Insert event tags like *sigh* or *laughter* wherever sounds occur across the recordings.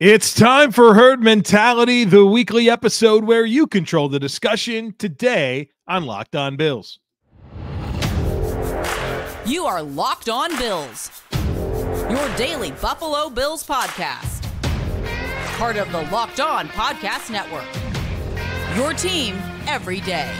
It's time for Herd Mentality, the weekly episode where you control the discussion today on Locked On Bills. You are Locked On Bills, your daily Buffalo Bills podcast. Part of the Locked On Podcast Network. Your team every day.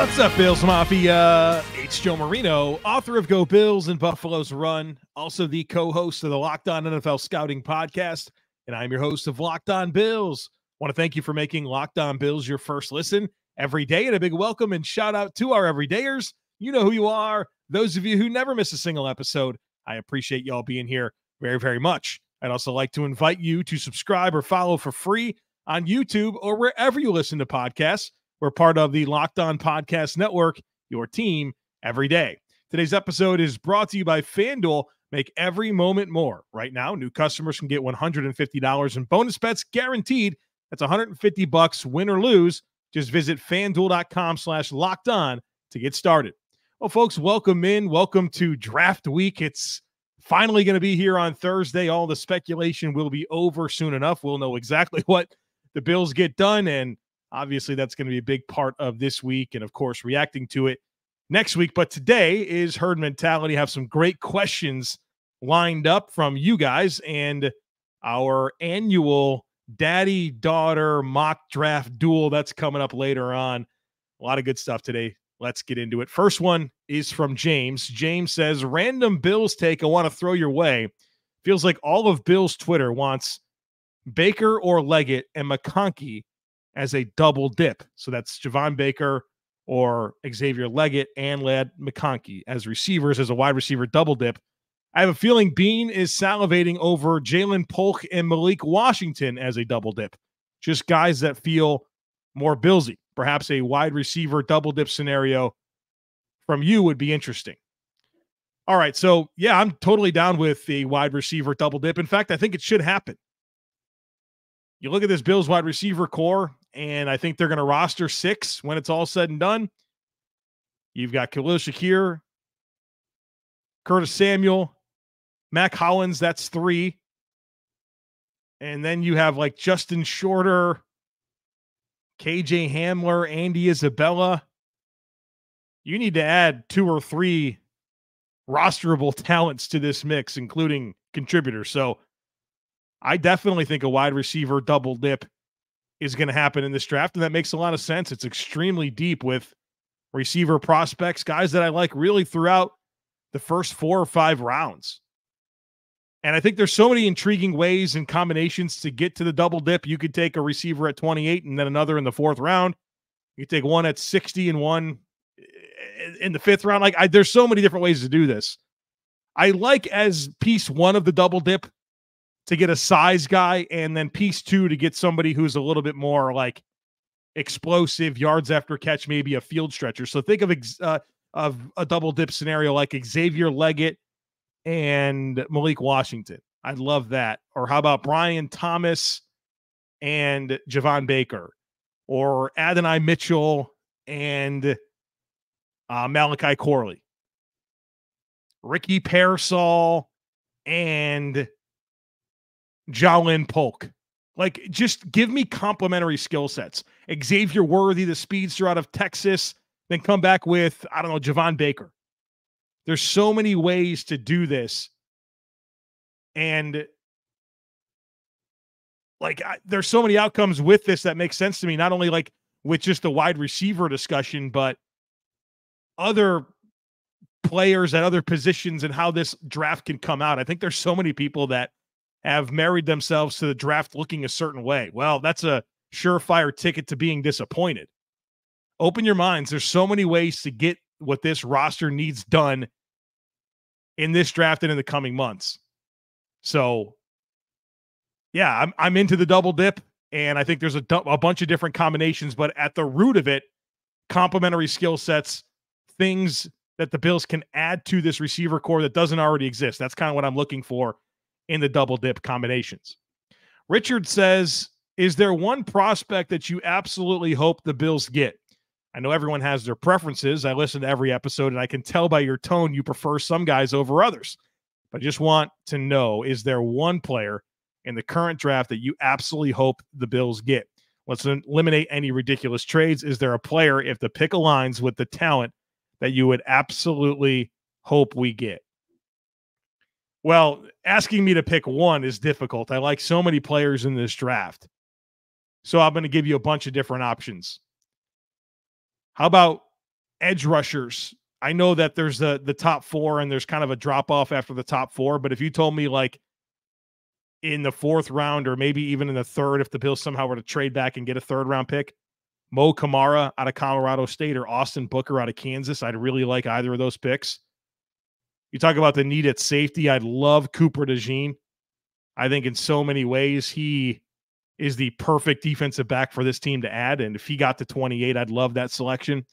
What's up, Bills Mafia? It's Joe Marino, author of Go Bills and Buffalo's Run, also the co host of the Locked On NFL Scouting Podcast. And I'm your host of Locked On Bills. want to thank you for making Locked On Bills your first listen every day. And a big welcome and shout out to our everydayers. You know who you are. Those of you who never miss a single episode, I appreciate y'all being here very, very much. I'd also like to invite you to subscribe or follow for free on YouTube or wherever you listen to podcasts. We're part of the Locked On Podcast Network, your team every day. Today's episode is brought to you by FanDuel. Make every moment more. Right now, new customers can get $150 in bonus bets guaranteed. That's 150 bucks, win or lose. Just visit fanduel.com slash locked on to get started. Well, folks, welcome in. Welcome to draft week. It's finally going to be here on Thursday. All the speculation will be over soon enough. We'll know exactly *laughs* what the Bills get done. And Obviously, that's going to be a big part of this week and, of course, reacting to it next week. But today is herd mentality. Have some great questions lined up from you guys and our annual daddy daughter mock draft duel that's coming up later on. A lot of good stuff today. Let's get into it. First one is from James. James says, Random Bills take I want to throw your way. Feels like all of Bill's Twitter wants Baker or Legette and McConkey as a double dip. So that's Javon Baker or Xavier Legette and Ladd McConkey as receivers as a wide receiver double dip. I have a feeling Beane is salivating over Ja'Lynn Polk and Malik Washington as a double dip. Just guys that feel more Billsy. Perhaps a wide receiver double dip scenario from you would be interesting. All right. So, yeah, I'm totally down with the wide receiver double dip. In fact, I think it should happen. You look at this Bills wide receiver core, and I think they're going to roster six when it's all said and done. You've got Khalil Shakir, Curtis Samuel, Mack Hollins, that's three. And then you have like Justin Shorter, KJ Hamler, Andy Isabella. You need to add two or three rosterable talents to this mix, including contributors. So I definitely think a wide receiver double dip is going to happen in this draft. And that makes a lot of sense. It's extremely deep with receiver prospects, guys that I like really throughout the first four or five rounds. And I think there's so many intriguing ways and combinations to get to the double dip. You could take a receiver at 28 and then another in the fourth round. You take one at 60 and one eh, in the fifth round. Like I, there's so many different ways to do this. I like as piece one of the double dip to get a size guy, and then piece two to get somebody who's a little bit more like explosive yards after catch, maybe a field stretcher. So think of uh, of a double dip scenario like Xavier Legette and Malik Washington. I'd love that. Or how about Brian Thomas and Javon Baker, or Adonai Mitchell and uh, Malachi Corley, Ricky Pearsall and Ja'Lynn Polk. Like, just give me complementary skill sets. Xavier Worthy, the speedster out of Texas, then come back with, I don't know, Javon Baker. There's so many ways to do this. And like, I, there's so many outcomes with this that make sense to me, not only like with just the wide receiver discussion, but other players at other positions and how this draft can come out. I think there's so many people that have married themselves to the draft looking a certain way. Well, that's a surefire ticket to being disappointed. Open your minds. There's so many ways to get what this roster needs done in this draft and in the coming months. So, yeah, I'm I'm into the double dip, and I think there's a, a bunch of different combinations, but at the root of it, complementary skill sets, things that the Bills can add to this receiver core that doesn't already exist. That's kind of what I'm looking for in the double dip combinations. Richard says, Is there one prospect that you absolutely hope the Bills get? I know everyone has their preferences. I listen to every episode and I can tell by your tone you prefer some guys over others. But I just want to know is there one player in the current draft that you absolutely hope the Bills get? Let's eliminate any ridiculous trades. Is there a player, if the pick aligns with the talent, that you would absolutely hope we get? Well, asking me to pick one is difficult. I like so many players in this draft. So I'm going to give you a bunch of different options. How about edge rushers? I know that there's the the top 4 and there's kind of a drop off after the top 4, but if you told me like in the fourth round or maybe even in the third if the Bills somehow were to trade back and get a third round pick, Mo Kamara out of Colorado State or Austin Booker out of Kansas, I'd really like either of those picks. You talk about the need at safety. I'd love Cooper DeJean. I think in so many ways he is the perfect defensive back for this team to add. And if he got to 28, I'd love that selection.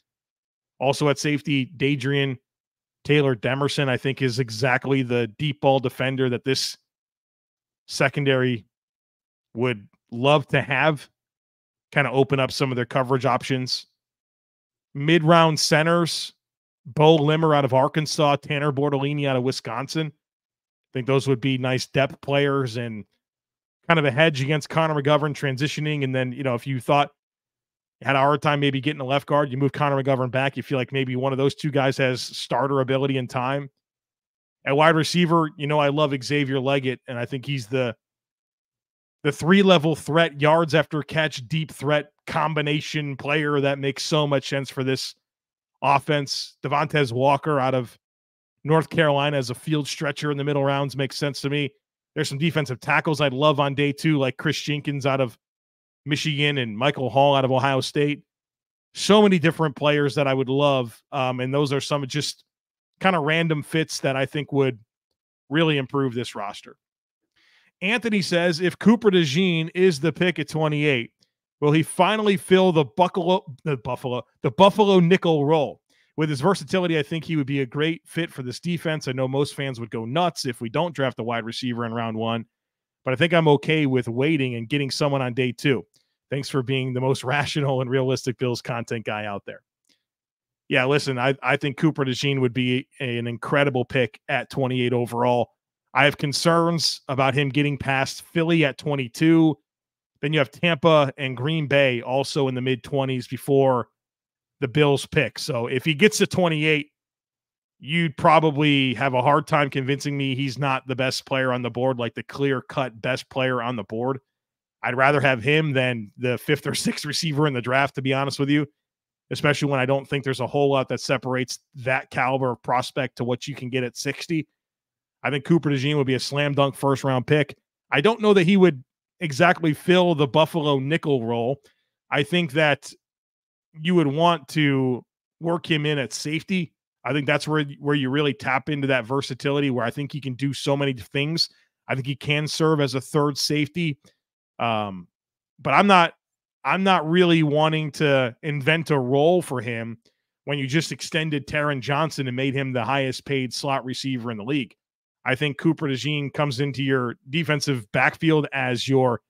Also at safety, Dadrian Taylor Demerson, I think, is exactly the deep ball defender that this secondary would love to have. Kind of open up some of their coverage options. Mid round centers, Beaux Limmer out of Arkansas, Tanner Bortolini out of Wisconsin. I think those would be nice depth players and kind of a hedge against Connor McGovern transitioning. And then, you know, if you thought you had a hard time maybe getting a left guard, you move Connor McGovern back. You feel like maybe one of those two guys has starter ability and time. At wide receiver, you know, I love Xavier Legette, and I think he's the the three level threat, yards after catch, deep threat combination player that makes so much sense for this offense. Devontez Walker out of North Carolina as a field stretcher in the middle rounds makes sense to me. There's some defensive tackles I'd love on day two, like Kris Jenkins out of Michigan and Michael Hall out of Ohio State. So many different players that I would love. Um, and those are some just kind of random fits that I think would really improve this roster. Anthony says if Cooper DeJean is the pick at 28, will he finally fill the Buffalo the Buffalo the Buffalo nickel role? With his versatility, I think he would be a great fit for this defense. I know most fans would go nuts if we don't draft a wide receiver in round one, but I think I'm okay with waiting and getting someone on day two. Thanks for being the most *laughs* rational and realistic Bills content guy out there. Yeah, listen, I, I think Cooper DeJean would be a, an incredible pick at 28 overall. I have concerns about him getting past Philly at 22. Then you have Tampa and Green Bay also in the mid 20s before the Bills pick. So if he gets to 28, you'd probably have a hard time convincing me he's not the best player on the board, like the clear cut best player on the board. I'd rather have him than the fifth or *laughs* sixth receiver in the draft, to be honest with you, especially when I don't think there's a whole lot that separates that caliber of prospect to what you can get at 60. I think Cooper DeJean would be a slam dunk first round pick. I don't know that he would exactly fill the Buffalo nickel role. I think that you would want to work him in at safety. I think that's where where you really tap into that versatility where I think he can do so many things. I think he can serve as a third safety. Um, but I'm not I'm not really wanting to invent a role for him when you just extended Taron Johnson and made him the highest paid slot receiver in the league. I think Cooper DeJean comes into your defensive backfield as your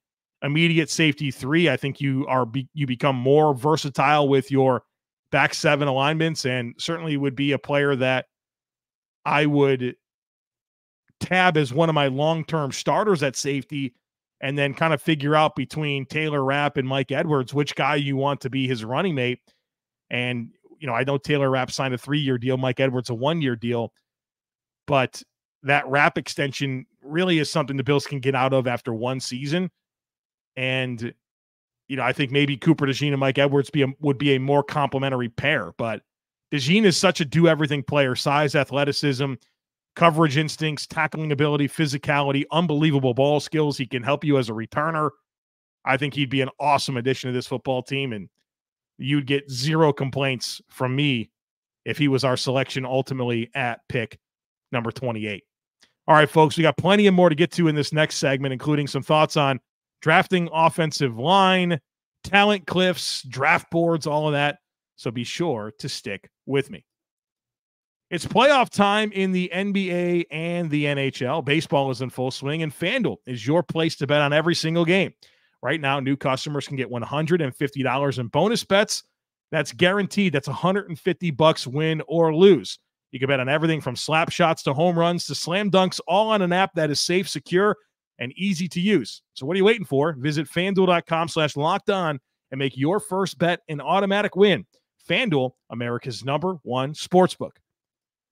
immediate safety three. I think you are be, you become more versatile with your back seven alignments, and certainly would be a player that I would tab as one of my long term starters at safety, and then kind of figure out between Taylor Rapp and Mike Edwards which guy you want to be his running mate. And you know, I know Taylor Rapp signed a three year deal, Mike Edwards a one year deal, but that Rapp extension really is something the Bills can get out of after one season. And you know, I think maybe Cooper DeJean and Mike Edwards be a, would be a more complementary pair. But DeJean is such a do everything player: size, athleticism, coverage instincts, tackling ability, physicality, unbelievable ball skills. He can help you as a returner. I think he'd be an awesome addition to this football team, and you'd get zero complaints from me if he was our selection ultimately at pick number 28. All right, folks, we got plenty of more to get to in this next segment, including some thoughts on drafting offensive line, talent cliffs, draft boards, all of that. So be sure to stick with me. It's playoff time in the NBA and the NHL. Baseball is in full swing, and FanDuel is your place to bet on every single game. Right now, new customers can get $150 in bonus bets That's guaranteed. That's 150 bucks win or lose. You can bet on everything from slap shots to home runs to slam dunks, all on an app that is safe, secure, and easy to use. So what are you waiting for? Visit fanduel.com slash locked on and make your first bet an automatic win. FanDuel, America's number one sportsbook.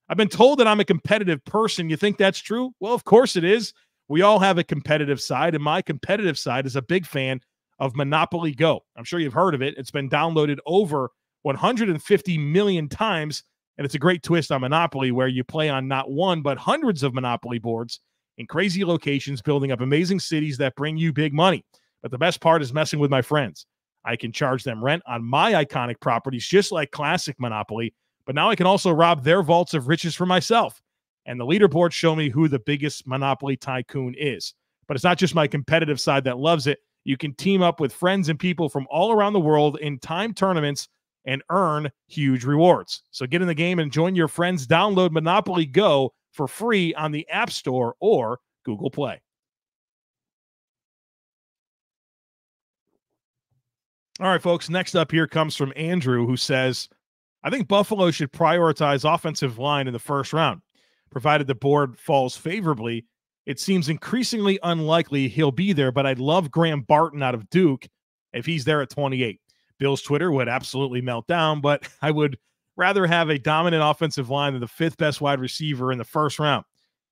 I've been told that I'm a competitive person. You think that's true? Well, of course it is. We all have a competitive side, and my competitive side is a big fan of Monopoly Go. I'm sure you've heard of it. It's been downloaded over 150 million times, and it's a great twist on Monopoly where you play on not one, but hundreds of Monopoly boards in crazy locations, building up amazing cities that bring you big money. But the best part is messing with my friends. I can charge them rent on my iconic properties, just like classic Monopoly. But now I can also rob their vaults of riches for myself. And the leaderboards show me who the biggest Monopoly tycoon is. But it's not just my competitive side that loves it. You can team up with friends and people from all around the world in time tournaments and earn huge rewards. So get in the game and join your friends. Download Monopoly Go for free on the App Store or Google Play. All right, folks. Next up here comes from Andrew, who says, I think Buffalo should prioritize offensive line in the first round. Provided the board falls favorably, it seems increasingly unlikely he'll be there, but I'd love Graham Barton out of Duke if he's there at 28. Bill's Twitter would absolutely melt down, but *laughs* I would rather have a dominant offensive line than the fifth best wide receiver in the first round.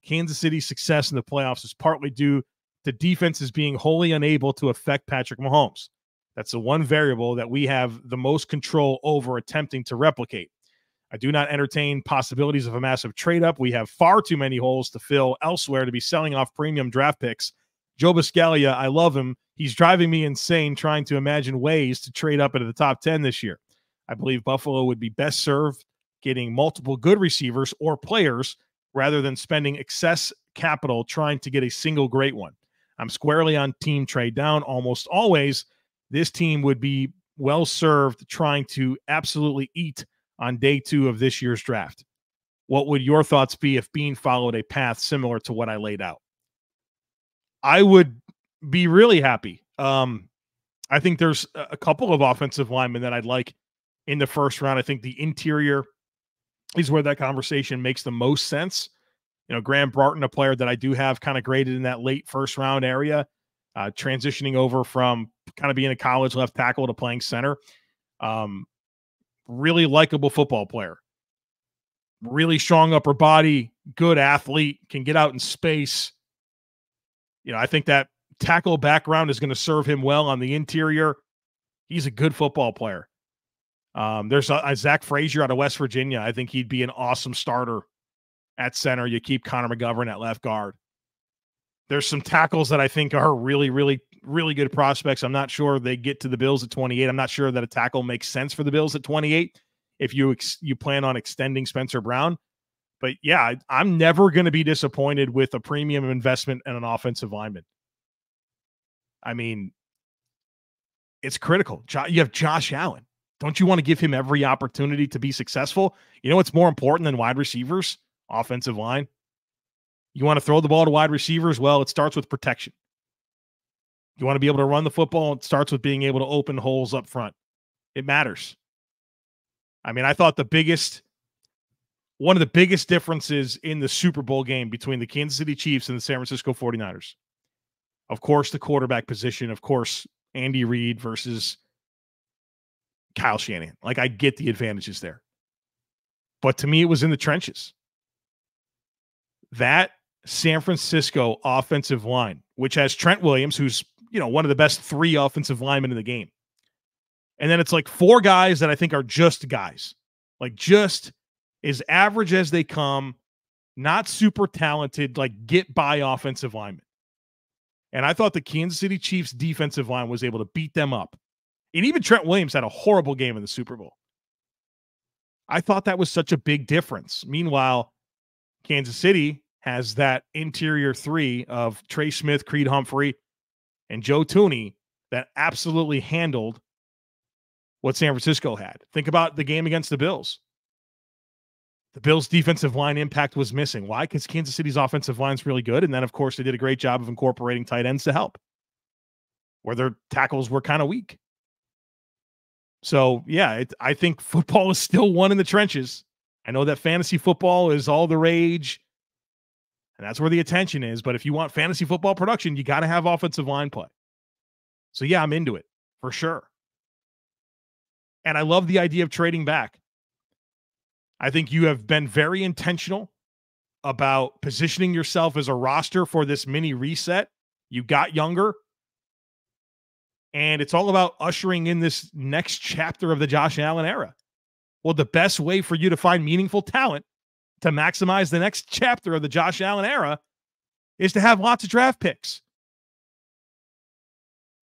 Kansas City's success in the playoffs is partly due to defenses being wholly unable to affect Patrick Mahomes. That's the one variable that we have the most control over attempting to replicate. I do not entertain possibilities of a massive trade up. We have far too many holes to fill elsewhere to be selling off premium draft picks. Joe Buscaglia, I love him. He's driving me insane trying to imagine ways to trade up into the top 10 this year. I believe Buffalo would be best served getting multiple good receivers or players rather than spending excess capital trying to get a single great one. I'm squarely on team trade down almost always this team would be well served trying to absolutely eat on day two of this year's draft. What would your thoughts be if Beane followed a path similar to what I laid out? I would be really happy. Um, I think there's a couple of offensive linemen that I'd like in the first round. I think the interior is where that conversation makes the most sense. You know, Graham Barton, a player that I do have kind of graded in that late first round area uh, transitioning over from kind of being a college left tackle to playing center. Um, really likable football player. Really strong upper body, good athlete, can get out in space. You know, I think that tackle background is going to serve him well on the interior. He's a good football player. Um, there's a, a Zach Frazier out of West Virginia. I think he'd be an awesome starter at center. You keep Connor McGovern at left guard. There's some tackles that I think are really, really, really good prospects. I'm not sure they get to the Bills at 28. I'm not sure that a tackle makes sense for the Bills at 28 if you ex- you plan on extending Spencer Brown. But yeah, I, am never going to be disappointed with a premium investment and an offensive lineman. I mean, it's critical. You have Josh Allen. Don't you want to give him every opportunity to be successful? You know what's more important than wide receivers? Offensive line. You want to throw the ball to wide receivers? Well, it starts with protection. You want to be able to run the football? It starts with being able to open holes up front. It matters. I mean, I thought the biggest, one of the biggest differences in the Super Bowl game between the Kansas City Chiefs and the San Francisco 49ers, of course, the quarterback position, of course, Andy Reid versus Kyle Shanahan. Like, I get the advantages there. But to me, it was in the trenches. That San Francisco offensive line, which has Trent Williams, who's, you know, one of the best three offensive linemen in the game. And then it's like four guys that I think are just guys, like just as average as they come, not super talented, like get by offensive linemen. And I thought the Kansas City Chiefs defensive line was able to beat them up. And even Trent Williams had a horrible game in the Super Bowl. I thought that was such a big difference. Meanwhile, Kansas City has that interior three of Trey Smith, Creed Humphrey, and Joe Thuney that absolutely handled what San Francisco had. Think about the game against the Bills. The Bills' defensive line impact was missing. Why? Because Kansas City's offensive line is really good. And then, of course, they did a great job of incorporating tight ends to help, where their tackles were kind of weak. So, yeah, it, I think football *laughs* is still one in the trenches. I know that fantasy football is all the rage, and that's where the attention is. But if you want fantasy football production, you got to have offensive line play. So, yeah, I'm into it for sure. And I love the idea of trading back. I think you have been very intentional about positioning yourself as a roster for this mini reset. You got younger. And it's all about ushering in this next chapter of the Josh Allen era. Well, the best way for you to find meaningful talent to maximize the next chapter of the Josh Allen era is to have lots of draft picks.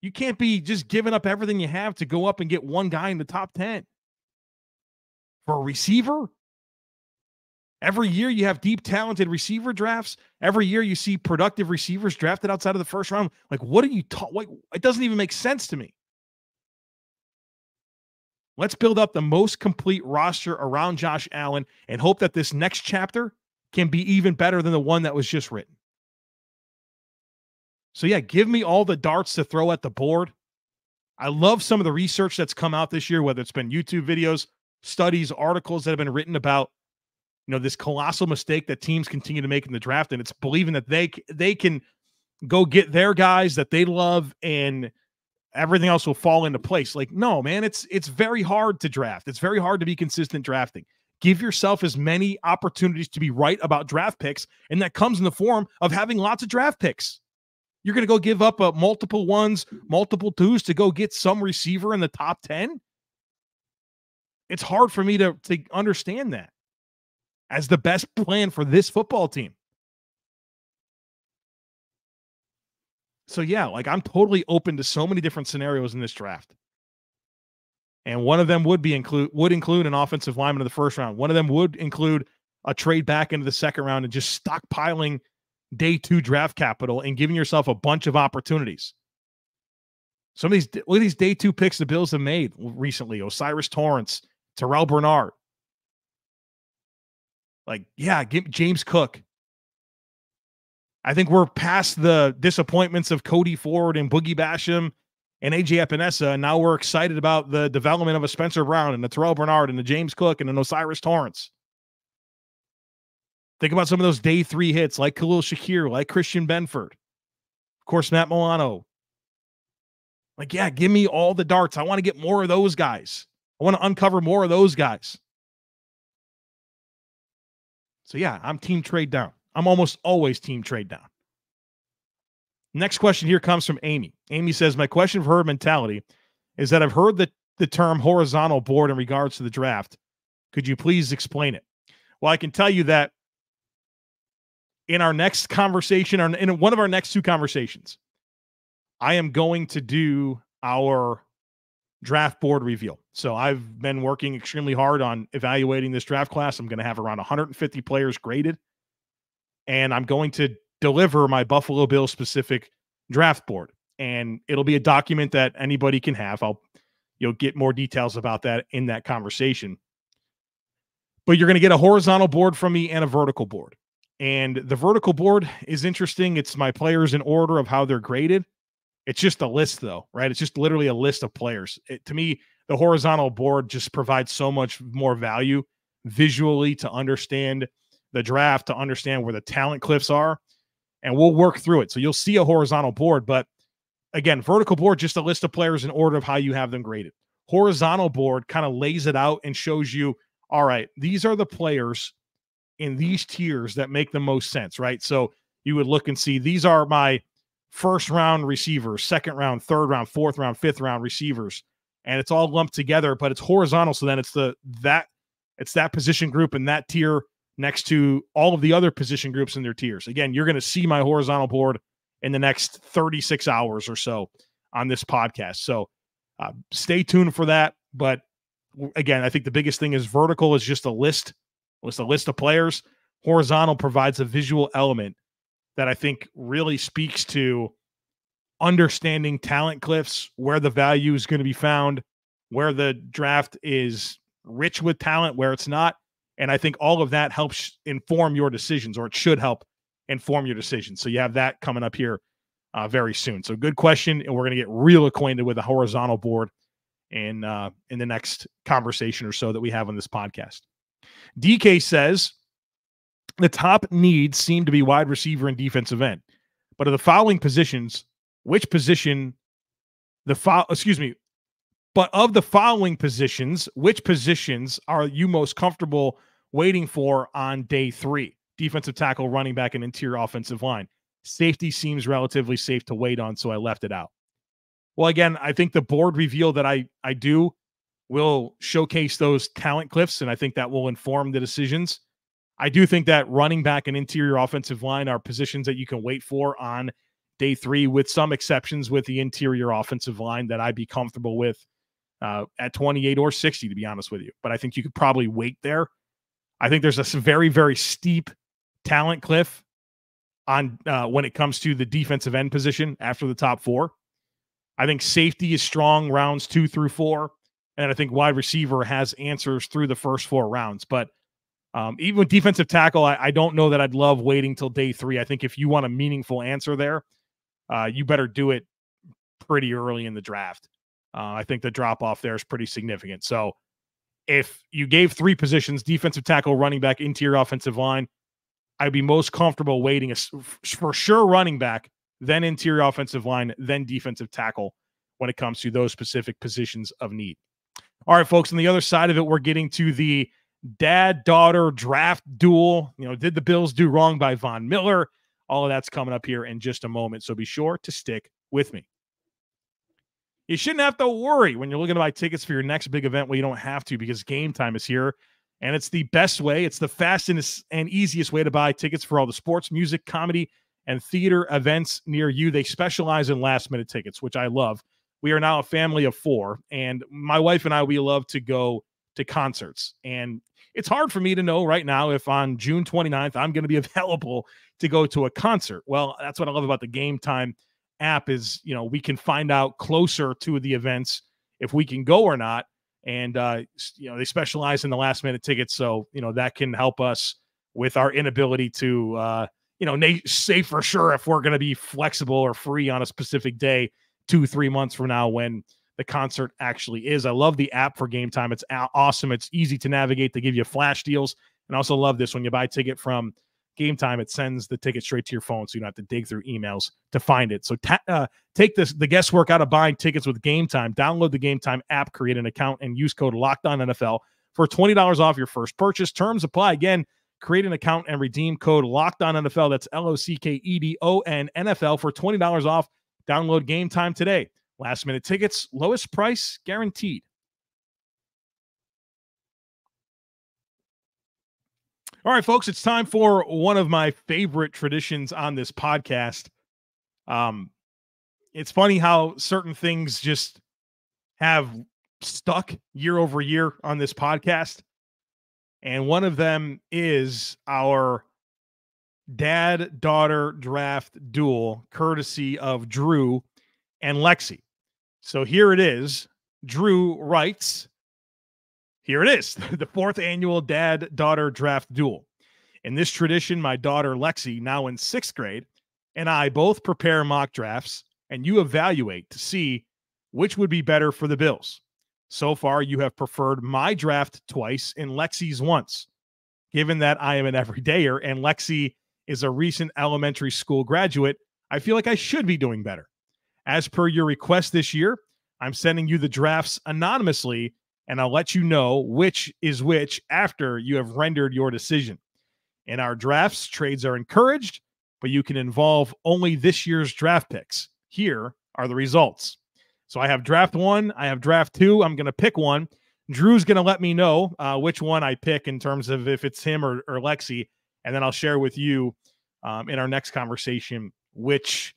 You can't be just giving up everything you have to go up and get one guy in the top 10. For a receiver, every year you have deep, talented receiver drafts. Every year you see productive receivers drafted outside of the first round. Like, what are you talking? It doesn't even make sense to me. Let's build up the most complete roster around Josh Allen and hope that this next chapter can be even better than the one that was just written. So, yeah, give me all the darts to throw at the board. I love some of the research that's come out this year, whether it's been YouTube videos, studies, articles that have been written about, you know, this colossal mistake that teams continue to make in the draft, and it's believing that they they can go get their guys that they love and everything else will fall into place. Like, no, man, it's it's very hard to draft. It's very hard to be consistent drafting. Give yourself as many opportunities to be right about draft picks, and that comes in the form of having lots of draft picks. You're going to go give up a uh, multiple ones, multiple twos to go get some receiver in the top 10? It's hard for me to, to understand that as the best plan for this football team. So yeah, like I'm totally open to so many different scenarios in this draft. And one of them would be include would include an offensive lineman in the first round. One of them would include a trade back into the second round and just stockpiling day two draft capital and giving yourself a bunch of opportunities. Some of these, look at these day two picks the Bills have made recently O'Cyrus Torrence, Terrel Bernard. Like, yeah, James Cook. I think we're past the disappointments of Cody Ford and Boogie Basham and AJ Epenesa. And now we're excited about the development of a Spencer Brown and a Terrel Bernard and a James Cook and an O'Cyrus Torrence. Think about some of those day three hits like Khalil Shakir, like Christian Benford, of course, Matt Milano. Like, yeah, give me all the darts. I want to get more of those guys. I want to uncover more of those guys. So, yeah, I'm team trade down. I'm almost always team trade down. Next question here comes from Amy. Amy says, My question for her mentality is that I've heard the, the term horizontal board in regards to the draft. Could you please explain it? Well, I can tell you that in our next conversation, or in one of our next two conversations, I am going to do our draft board reveal. So I've been working extremely hard on evaluating this draft class. I'm going to have around 150 players graded, and I'm going to deliver my Buffalo Bill specific draft board. And it'll be a document that anybody can have. I'll you'll get more details about that in that conversation. But you're going to get a horizontal board from me and a vertical board. And the vertical board is interesting. It's my players in order of how they're graded. It's just a list, though, right? It's just literally a list of players. It, to me, the horizontal board just provides so much more value visually to understand the draft, to understand where the talent cliffs are. And we'll work through it. So you'll see a horizontal board, but again, vertical board, just a list of players in order of how you have them graded. Horizontal board kind of lays it out and shows you, all right, these are the players in these tiers that make the most sense, right? So you would look and see these are my first round receivers, second round, third round, fourth round, fifth round receivers, and it's all lumped together, but it's horizontal. So then it's the that it's that position group and that tier next to all of the other position groups in their tiers. Again, you're going to see my horizontal board in the next 36 hours or so on this podcast. So uh, stay tuned for that. But again, I think the biggest thing is vertical is just a list it's a list of players. Horizontal provides a visual element that I think really speaks to understanding talent cliffs, where the value is going to be found, where the draft is rich with talent, where it's not. And I think all of that helps inform your decisions, or it should help inform your decisions. So you have that coming up here uh, very soon. So good question. And we're going to get real acquainted with the horizontal board in uh, in the next conversation or so that we have on this podcast. DK says the top needs seem to be wide receiver and defensive end, but of the following positions, which position the fo- excuse me, but of the following positions, which positions are you most comfortable waiting for on day three? Defensive tackle, running back, and interior offensive line. Safety seems relatively safe to wait on, so I left it out. Well, again, I think the board reveal that I I do will showcase those talent cliffs, and I think that will inform the decisions. I do think that running back and interior offensive line are positions that you can wait for on day three, with some exceptions with the interior offensive line that I'd be comfortable with uh, at 28 or 60, to be honest with you. But I think you could probably wait there. I think there's a very, very steep talent cliff on uh, when it comes to the defensive end position after the top four. I think safety is strong rounds two through four. And I think wide receiver has answers through the first four rounds. But um, even with defensive tackle, I, I, don't know that I'd love waiting till day three. I think if you want a meaningful answer there, uh, you better do it pretty early in the draft. Uh, I think the drop off there is pretty significant. So if you gave three positions defensive tackle, running back, interior offensive line I'd be most comfortable waiting a, for sure running back, then interior offensive line, then defensive tackle when it comes to those specific positions of need. All right, folks, on the other side of it, we're getting to the dad daughter draft duel. You know, did the Bills do wrong by Von Miller? All of that's coming up here in just a moment. So be sure to stick with me. You shouldn't have to worry when you're looking to buy tickets for your next big event. Well, you don't have to because game time is here. And it's the best way, it's the fastest and easiest way to buy tickets for all the sports, music, comedy, and theater events near you. They specialize in last minute tickets, which I love. We are now a family of four, and my wife and I, we love to go to concerts. And it's hard for me to know right now if on June 29th I'm going to be *laughs* available to go to a concert. Well, that's what I love about the Game Time app is, you know, we can find out closer to the events if we can go or not and uh, you know they specialize in the last minute tickets, so you know that can help us with our inability to uh, you know say for sure if we're going to be flexible or free on a specific day two three months from now when the concert actually is. I love the app for game time. It's awesome. It's easy to navigate. They give you flash deals, and I also love this. When you buy a ticket from game time it sends the ticket straight to your phone so you don't have to dig through emails to find it. So ta- uh, take this the guesswork out of buying tickets with game time. Download the game time app create an account and use code locked on nfl for $20 off your first purchase. Terms apply. Again create an account and redeem code locked on nfl that's l-o-c-k-e-d-o-n nfl for $20 off. Download game time today last minute tickets lowest price guaranteed All right, folks, it's time for one of my favorite traditions on this podcast. Um, it's funny how certain things just have stuck year over year on this podcast. And one of them is our dad daughter draft duel, courtesy of Drew and Lexi. So here it is. Drew writes here it is *laughs* the fourth annual dad daughter draft duel. In this tradition, my daughter Lexi, now in sixth grade, and I both prepare mock drafts, and you evaluate to see which would be better for the Bills. So far, you have preferred my draft twice and Lexi's once. Given that I am an everydayer and Lexi is a recent elementary school graduate, I feel like I should be doing better. As per your request this year, I'm sending you the drafts anonymously and I'll let you know which is which after you have rendered your decision. In our drafts, trades are encouraged, but you can involve only this year's draft picks. Here are the results. So I have draft one, I have draft two. I'm going to pick one. Drew's going to let me know uh, which one I pick in terms of if it's him or, or Lexi, and then I'll share with you um, in our next conversation which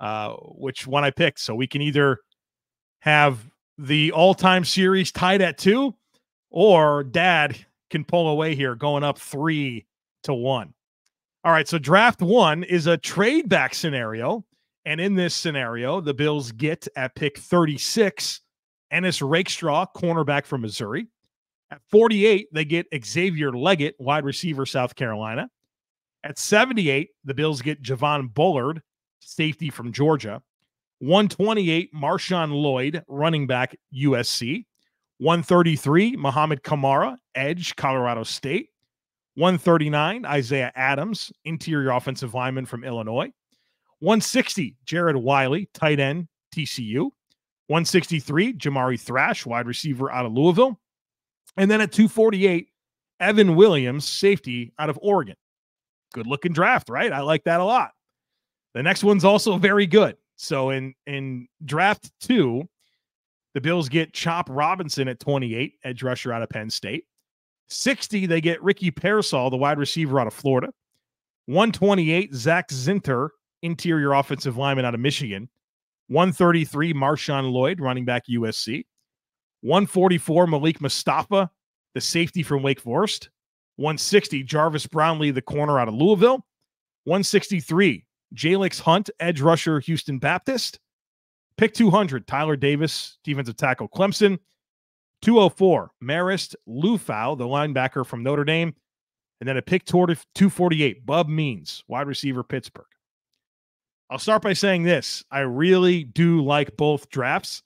uh, which one I picked. So we can either have the all time series tied at two, or dad can pull away here going up three to one. All right. So draft one is a trade back scenario. And in this scenario, the Bills get at pick 36 Ennis Rakestraw, cornerback from Missouri. At 48, they get Xavier Legette, wide receiver, South Carolina. At 78, the Bills get Javon Bullard, safety from Georgia. 128, Marshawn Lloyd, running back, USC. 133, Muhammad Kamara, edge, Colorado State. 139, Isaiah Adams, interior offensive lineman from Illinois. 160, Jared Wiley, tight end, TCU. 163, Jamari Thrash, wide receiver out of Louisville. And then at 248, Evan Williams, safety out of Oregon. Good looking draft, right? I like that a lot. The next one's also very good. So in in draft two, the Bills get Chop Robinson at 28, edge rusher out of Penn State. 60, they get Ricky Pearsall, the wide receiver out of Florida. 128, Zach Zinter, interior offensive lineman out of Michigan. 133, Marshawn Lloyd, running back USC. 144, Malik Mustapha, the safety from Wake Forest. 160, Jarvis Brownlee, the corner out of Louisville. 163, Jalix Hunt, edge rusher, Houston Baptist. Pick 200, Tyler Davis, defensive tackle, Clemson. 204, Marist Liufau, the linebacker from Notre Dame. And then a pick 248, Bub Means, wide receiver, Pittsburgh. I'll start by saying this I really do like both drafts,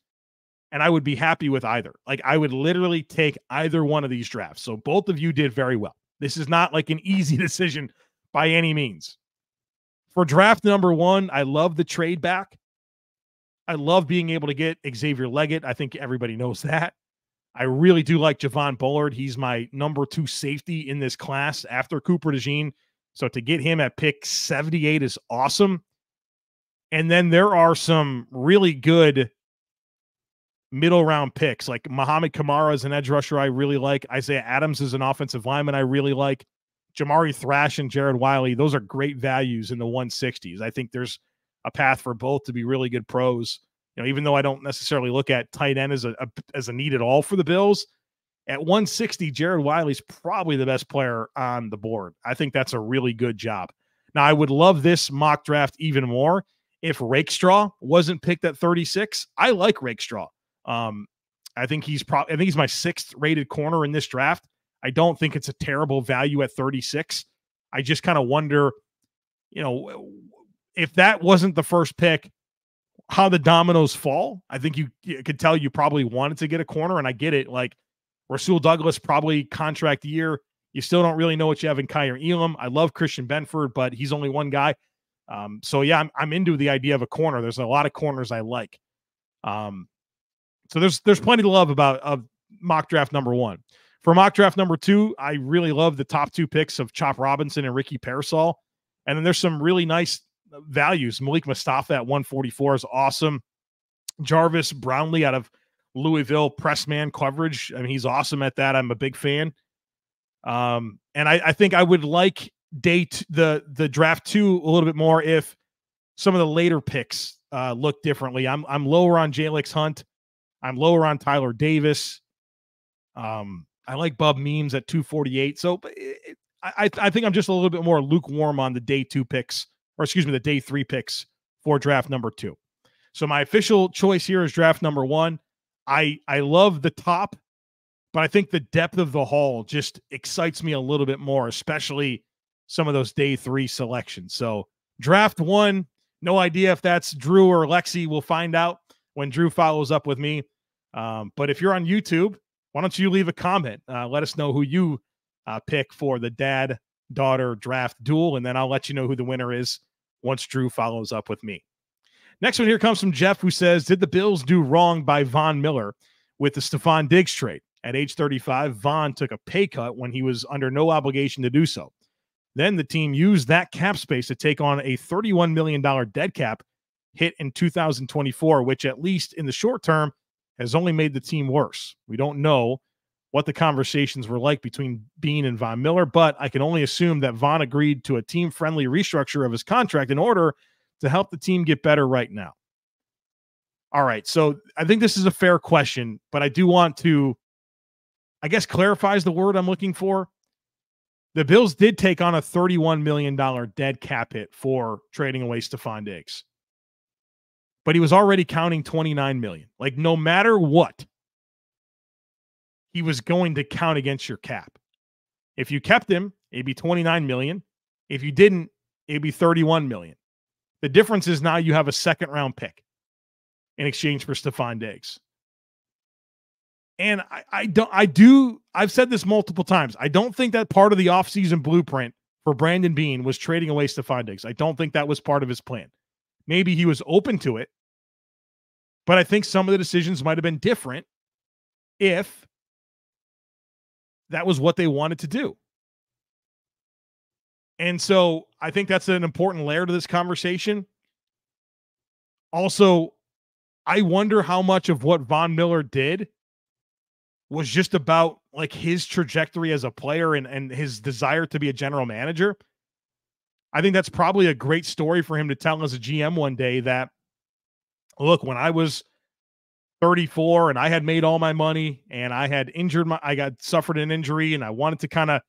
and I would be happy with either. Like, I would literally take either one of these drafts. So, both of you did very well. This is not like an easy *laughs* decision by any means. For draft number one, I love the trade back. I love being able to get Xavier Legette. I think everybody knows that. I really do like Javon Bullard. He's my number two safety in this class after Cooper DeJean. So to get him at pick 78 is awesome. And then there are some really good middle round picks, like Muhammad Kamara is an edge rusher I really like. Isaiah Adams is an offensive lineman I really like. Jamari Thrash and Jared Wiley, those are great values in the 160s. I think there's a path for both to be really good pros. You know, even though I don't necessarily look at tight end as a, a as a need at all for the Bills, at 160, Jared Wiley's probably the best player on the board. I think that's a really good job. Now, I would love this mock draft even more if Rakestraw wasn't picked at 36. I like Rakestraw. Um, I think he's probably I think he's my sixth rated corner in this draft. I don't think it's a terrible value at 36. I just kind of wonder, you know, if that wasn't the first pick, how the dominoes fall. I think you, you could tell you probably wanted to get a corner, and I get it. Like Rasul Douglas, probably contract year. You still don't really know what you have in Kaiir Elam. I love Christian Benford, but he's only one guy. Um, so yeah, I'm, I'm into the idea of a corner. There's a lot of corners I like. Um, so there's there's plenty to love about of mock draft number one. For mock draft number two, I really love the top two picks of Chop Robinson and Ricky Pearsall. And then there's some really nice values. Malik Mustapha at 144 is awesome. Jarvis Brownlee out of Louisville press man coverage. I mean, he's awesome at that. I'm a big fan. Um, and I, I think I would like date the the draft two a little bit more if some of the later picks uh, look differently. I'm I'm lower on Jalix Hunt. I'm lower on Tyler Davis. Um, I like Bub Means at 248. So it, I I think I'm just a little bit more lukewarm on the day two picks or excuse me, the day three picks for draft number two. So my official choice here is draft number one. I I love the top, but I think the depth of the haul just excites me a little bit more, especially some of those day three selections. So draft one, no idea if that's Drew or Lexi. We'll find out when Drew follows up with me. Um, but if you're on YouTube, why don't you leave a comment? Uh, let us know who you uh, pick for the dad daughter draft duel, and then I'll let you know who the winner is once Drew follows up with me. Next one here comes from Jeff, who says, Did the Bills do wrong by Von Miller with the Stefon Diggs trade? At age 35, Von took a pay cut when he was under no obligation to do so. Then the team used that cap space to take on a $31 million dead cap hit in 2024, which, at least in the short term, has only made the team worse. We don't know what the conversations were like between Beane and Von Miller, but I can only assume that Von agreed to a team friendly restructure of his contract in order to help the team get better right now. All right. So I think this is a fair question, but I do want to, I guess, clarifies the word I'm looking for. The Bills did take on a $31 million dead cap hit for trading away Stefon Diggs. But he was already counting 29 million. Like no matter what, he was going to count against your cap. If you kept him, it'd be 29 million. If you didn't, it'd be 31 million. The difference is now you have a second round pick. in exchange for Stefon Diggs. And I, I don't I do I've said this multiple times. I don't think that part of the offseason blueprint for Brandon Beane was trading away Stefon Diggs. I don't think that was part of his plan. Maybe he was open to it, but I think some of the decisions might have been different if that was what they wanted to do. And so I think that's an important layer to this conversation. Also, I wonder how much of what Von Miller did was just about like his trajectory as a player and, and his desire to be a general manager. I think that's probably a great story for him to tell as a GM one day that look, when I was 34 and I had made all my money and I had injured my I got suffered an injury and I wanted to kind of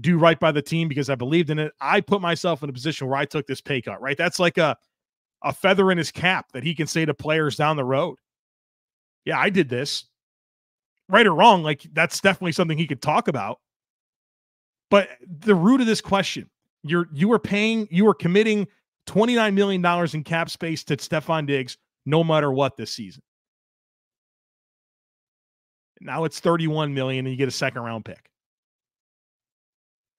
do right by the team because I believed in it. I put myself in a position where I took this pay cut, right? That's like a a feather in his cap that he can say to players down the road. Yeah, I did this. Right or wrong, like that's definitely something he could talk about. But the root of this question, you're you are paying, you are committing $29 million in cap space to Stefon Diggs no matter what this season. Now it's 31 million and you get a second round pick.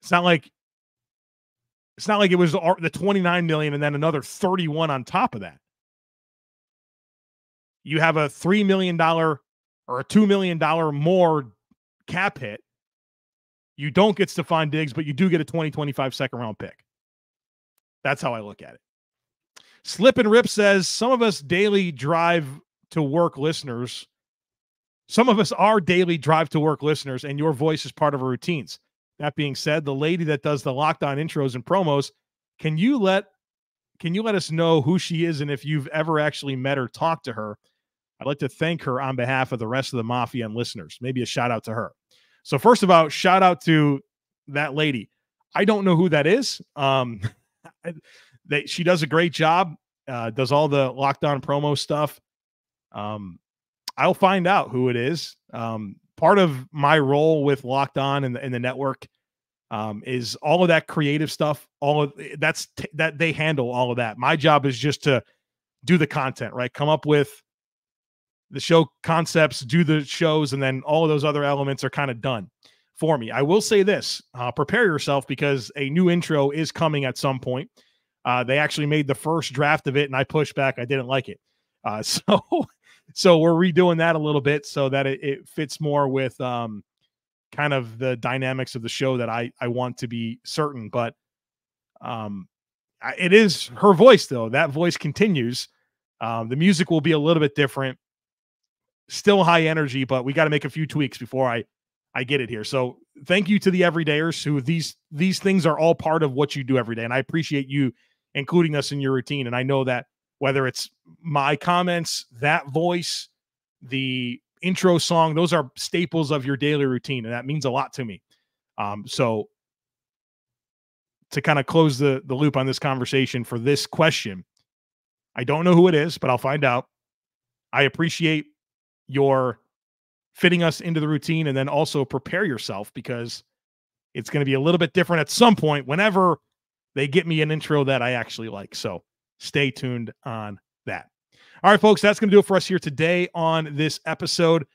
It's not like it's not like it was the 29 million and then another 31 on top of that. You have a $3 million or a $2 million more cap hit. You don't get Stefon Diggs, but you do get a 2025 second round pick. That's how I look at it. Slip and Rip says some of us daily drive to work listeners. Some of us are daily drive to work listeners, and your voice is part of our routines. That being said, the lady that does the Locked On intros and promos, can you let can you let us know who she is and if you've ever actually met or talked to her? I'd like to thank her on behalf of the rest of the mafia and listeners. Maybe a shout out to her. So first of all, shout out to that lady. I don't know who that is. Um, *laughs* they, she does a great job. Uh, does all the Locked On promo stuff. Um, I'll find out who it is. Um, part of my role with Locked On and the, the network um, is all of that creative stuff. All of eh, that's that they handle all of that. My job is just to do the content, right? Come up with the show concepts, do the shows, and then all of those other elements are kind of done for me. I will say this: uh, prepare yourself because a new intro is coming at some point. Uh, they actually made the first draft of it, and I pushed back. I didn't like it. Uh, *laughs* so so we're redoing that a little bit so that it, it fits more with um, kind of the dynamics of the show that I I want to be certain. But um, it is her voice though. That voice continues. Um, the music will be a little bit different. Still high energy, but we got to make a few tweaks before I I get it here. So thank you to the everydayers who these these things are all part of what you do every day, and I appreciate you including us in your routine. And I know that whether it's my comments, that voice, the intro song, those are staples of your daily routine. And that means a lot to me. Um, so to kind of close the, the loop on this conversation for this question, I don't know who it is, but I'll find out. I appreciate your fitting us into the routine and then also prepare yourself because it's going to be a little bit different at some point whenever they get me an intro that I actually like. So stay tuned on that. All right, folks, that's going to do it for us here today on this episode.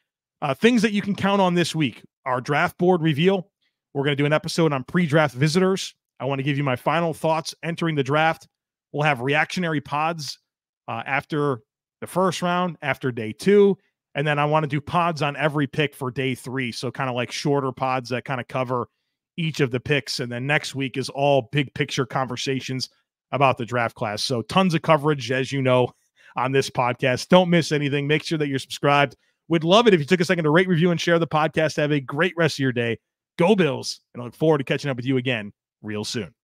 Uh, things that you can count on this week our draft board reveal. We're going to do an episode on pre draft visitors. I want to give you my final thoughts entering the draft. We'll have reactionary pods uh, after the first round, after day two. And then I want to do pods on every pick for day three. So, kind of like shorter pods that kind of cover each of the picks. And then next week is all big picture conversations about the draft class. So tons of coverage, as you know, on this podcast. Don't miss anything. Make sure that you're subscribed. We'd love it if you took a second to rate, review, and share the podcast. Have a great rest of your day. Go Bills. And I look forward to catching up with you again real soon.